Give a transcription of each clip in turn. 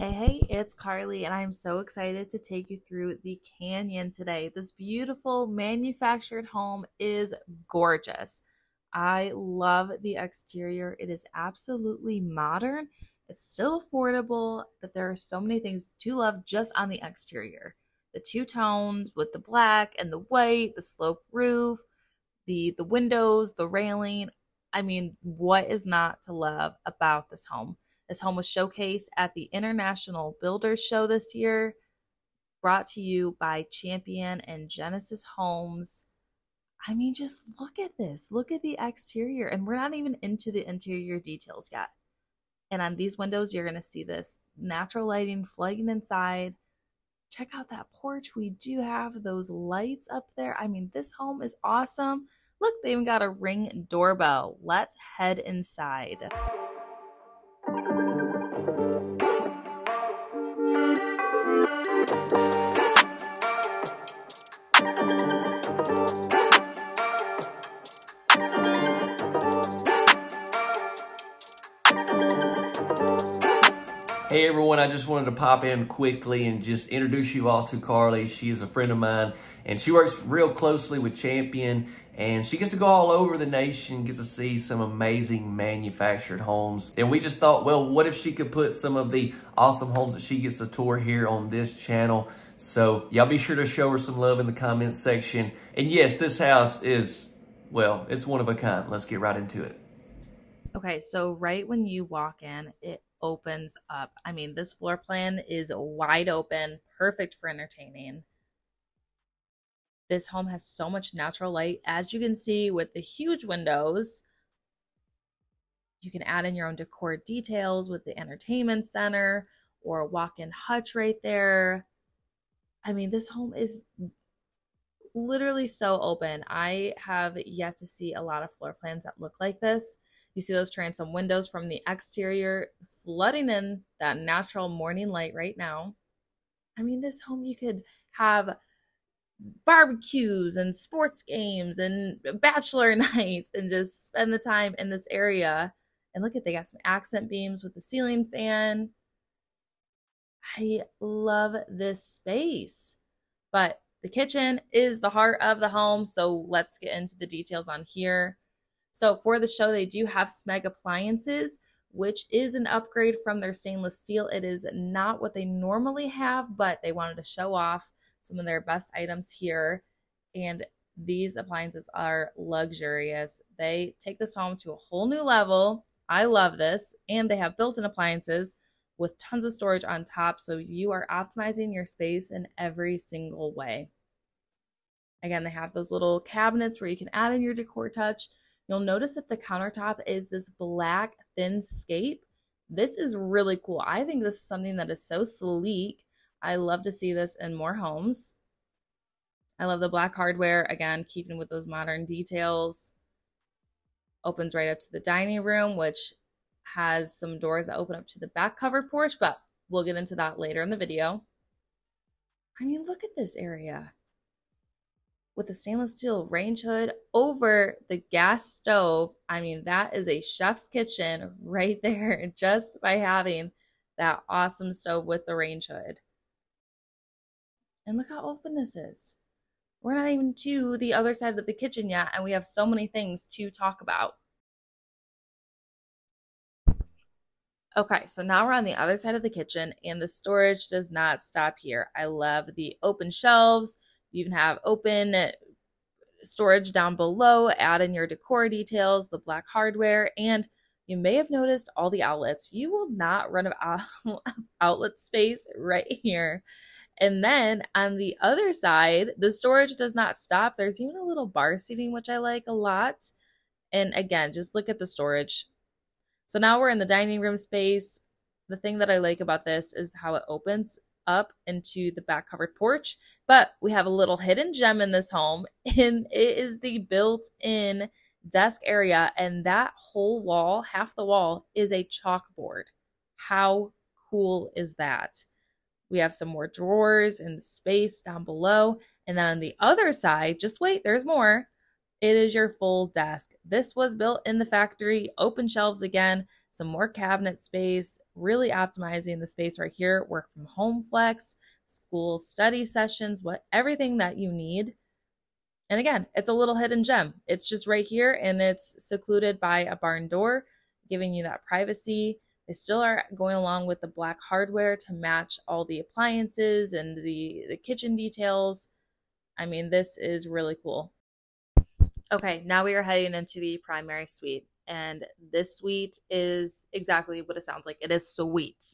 Hey, hey, it's Carlee, and I'm so excited to take you through the canyon today. This beautiful manufactured home is gorgeous. I love the exterior. It is absolutely modern. It's still affordable, but there are so many things to love just on the exterior. The two tones with the black and the white, the slope roof, the the windows, the railing. I mean, what is not to love about this home? This home was showcased at the International Builders Show this year, brought to you by Champion and Genesis Homes. I mean, just look at this. Look at the exterior, and we're not even into the interior details yet. And on these windows, you're going to see this natural lighting flooding inside. Check out that porch. We do have those lights up there. I mean, this home is awesome. Look, they even got a ring doorbell. Let's head inside. Hey everyone, I just wanted to pop in quickly and just introduce you all to Carlee. She is a friend of mine and she works real closely with Champion and she gets to go all over the nation, gets to see some amazing manufactured homes. And we just thought, well, what if she could put some of the awesome homes that she gets to tour here on this channel? So y'all be sure to show her some love in the comments section. And yes, this house is, well, it's one of a kind. Let's get right into it. Okay, so right when you walk in, it opens up. I mean, this floor plan is wide open, perfect for entertaining. This home has so much natural light. As you can see with the huge windows, you can add in your own decor details with the entertainment center or walk-in hutch right there. I mean, this home is literally so open. I have yet to see a lot of floor plans that look like this. You see those transom windows from the exterior flooding in that natural morning light right now. I mean, this home you could have barbecues and sports games and bachelor nights and just spend the time in this area. And look at they got some accent beams with the ceiling fan. I love this space. But the kitchen is the heart of the home, so let's get into the details on here. So for the show, they do have Smeg appliances, which is an upgrade from their stainless steel. It is not what they normally have, but they wanted to show off some of their best items here. And these appliances are luxurious. They take this home to a whole new level. I love this. And they have built in appliances with tons of storage on top. So you are optimizing your space in every single way. Again, they have those little cabinets where you can add in your decor touch. You'll notice that the countertop is this black Thinscape. This is really cool. I think this is something that is so sleek. I love to see this in more homes. I love the black hardware, again, keeping with those modern details. Opens right up to the dining room, which has some doors that open up to the back covered porch, but we'll get into that later in the video. I mean, look at this area with a stainless steel range hood over the gas stove. I mean, that is a chef's kitchen right there just by having that awesome stove with the range hood. And look how open this is. We're not even to the other side of the kitchen yet, and we have so many things to talk about. Okay, so now we're on the other side of the kitchen, and the storage does not stop here. I love the open shelves you can have open storage down below, add in your decor details, the black hardware, and you may have noticed all the outlets. You will not run out of outlet space right here. And then on the other side, the storage does not stop. There's even a little bar seating, which I like a lot. And again, just look at the storage. So now we're in the dining room space. The thing that I like about this is how it opens up into the back covered porch. But we have a little hidden gem in this home, and it is the built in desk area. And that whole wall, half the wall, is a chalkboard. How cool is that? We have some more drawers and space down below. And then on the other side, just wait, there's more, it is your full desk. This was built in the factory, open shelves again, some more cabinet space, really optimizing the space right here. Work from home flex, school study sessions, what everything that you need. And again, it's a little hidden gem. It's just right here and it's secluded by a barn door, giving you that privacy. They still are going along with the black hardware to match all the appliances and the, the kitchen details. I mean, this is really cool. Okay, now we are heading into the primary suite. And this suite is exactly what it sounds like. It is sweet.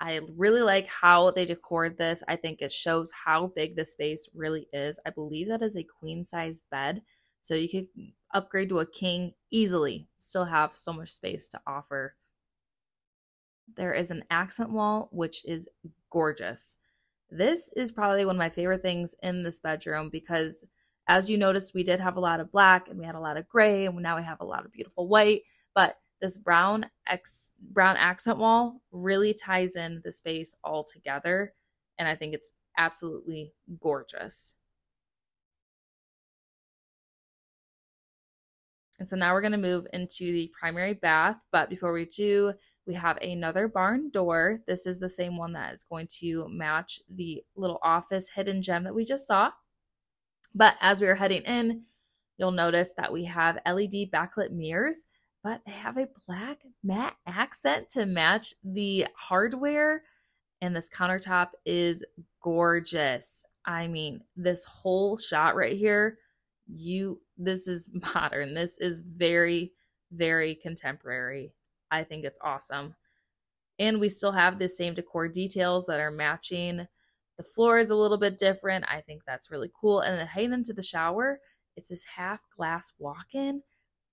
I really like how they decored this. I think it shows how big the space really is. I believe that is a queen size bed. So you could upgrade to a king easily, still have so much space to offer. There is an accent wall, which is gorgeous. This is probably one of my favorite things in this bedroom because as you noticed, we did have a lot of black and we had a lot of gray, and now we have a lot of beautiful white. But this brown X brown accent wall really ties in the space all together, and I think it's absolutely gorgeous. And so now we're going to move into the primary bath. But before we do, we have another barn door. This is the same one that is going to match the little office hidden gem that we just saw. But as we are heading in, you'll notice that we have LED backlit mirrors, but they have a black matte accent to match the hardware. And this countertop is gorgeous. I mean, this whole shot right here, you this is modern. This is very very contemporary. I think it's awesome. And we still have the same decor details that are matching the floor is a little bit different. I think that's really cool. And then heading into the shower, it's this half glass walk in,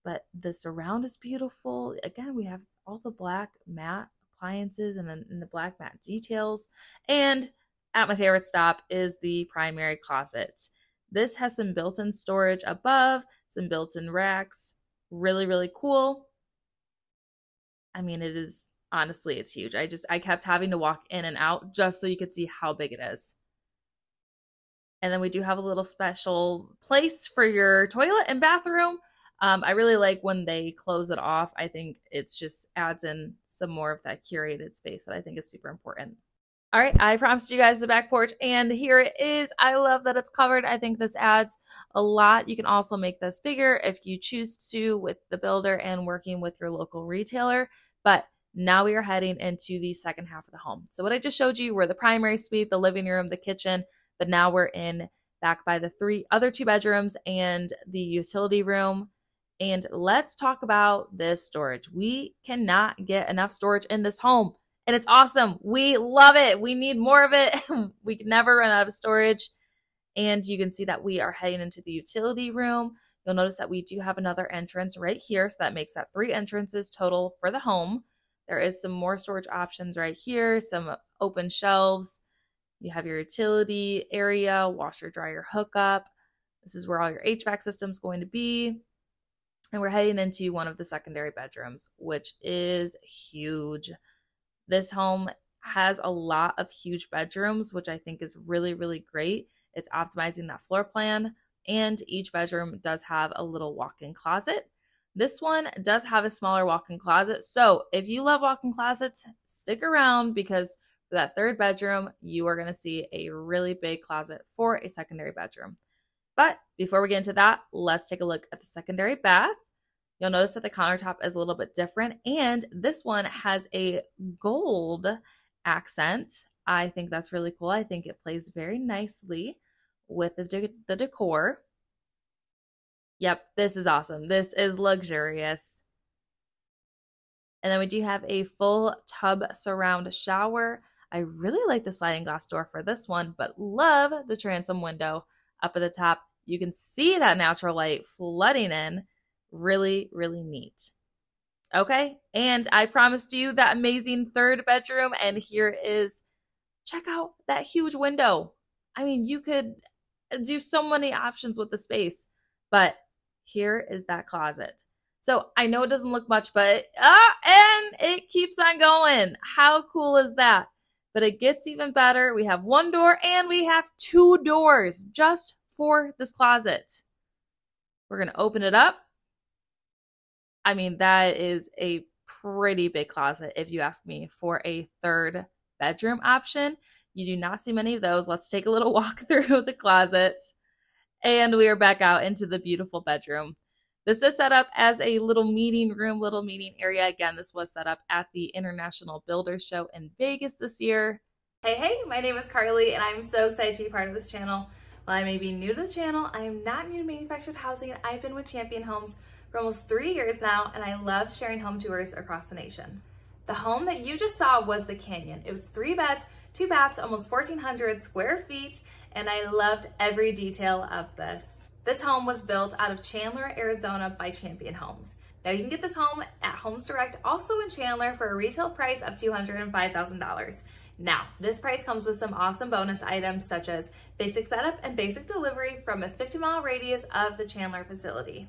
but the surround is beautiful. Again, we have all the black matte appliances and then the black matte details. And at my favorite stop is the primary closet. This has some built in storage above, some built in racks. Really, really cool. I mean, it is honestly it's huge i just i kept having to walk in and out just so you could see how big it is and then we do have a little special place for your toilet and bathroom um, i really like when they close it off i think it's just adds in some more of that curated space that i think is super important all right, I promised you guys the back porch, and here it is. I love that it's covered. I think this adds a lot. You can also make this bigger if you choose to with the builder and working with your local retailer. But now we are heading into the second half of the home. So what I just showed you were the primary suite, the living room, the kitchen, but now we're in back by the three other two bedrooms and the utility room. And let's talk about this storage. We cannot get enough storage in this home. And it's awesome. We love it. We need more of it. we can never run out of storage. And you can see that we are heading into the utility room. You'll notice that we do have another entrance right here. So that makes that three entrances total for the home. There is some more storage options right here, some uh, open shelves. You have your utility area, washer dryer hookup. This is where all your HVAC system is going to be. And we're heading into one of the secondary bedrooms, which is huge. This home has a lot of huge bedrooms, which I think is really, really great. It's optimizing that floor plan, and each bedroom does have a little walk in closet. This one does have a smaller walk-in closet. So if you love walk-in closets, stick around because for that third bedroom, you are going to see a really big closet for a secondary bedroom. But before we get into that, let's take a look at the secondary bath. You'll notice that the countertop is a little bit different, and this one has a gold accent. I think that's really cool. I think it plays very nicely with the, de- the decor. Yep, this is awesome. This is luxurious. And then we do have a full tub surround shower. I really like the sliding glass door for this one, but love the transom window up at the top. You can see that natural light flooding in. Really, really neat. Okay, and I promised you that amazing third bedroom, and here is check out that huge window. I mean, you could do so many options with the space, but here is that closet. So I know it doesn't look much, but ah, and it keeps on going. How cool is that? But it gets even better. We have one door and we have two doors just for this closet. We're going to open it up. I mean, that is a pretty big closet, if you ask me, for a third bedroom option. You do not see many of those. Let's take a little walk through the closet. And we are back out into the beautiful bedroom. This is set up as a little meeting room, little meeting area. Again, this was set up at the International Builder Show in Vegas this year. Hey, hey, my name is Carlee and I'm so excited to be part of this channel. While I may be new to the channel, I am not new to manufactured housing. I've been with Champion Homes for almost three years now and I love sharing home tours across the nation. The home that you just saw was the Canyon. It was three beds, two baths, almost 1,400 square feet, and I loved every detail of this. This home was built out of Chandler, Arizona by Champion Homes. Now you can get this home at Homes Direct, also in Chandler for a retail price of $205,000. Now, this price comes with some awesome bonus items such as basic setup and basic delivery from a 50 mile radius of the Chandler facility.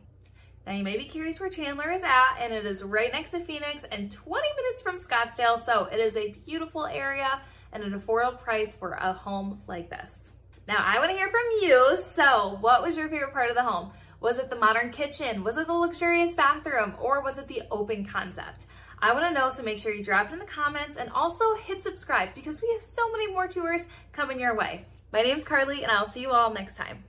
Now you may be curious where Chandler is at and it is right next to Phoenix and 20 minutes from Scottsdale. So it is a beautiful area and an affordable price for a home like this. Now I wanna hear from you. So what was your favorite part of the home? Was it the modern kitchen? Was it the luxurious bathroom? Or was it the open concept? I wanna know, so make sure you drop it in the comments and also hit subscribe because we have so many more tours coming your way. My name's Carlee and I'll see you all next time.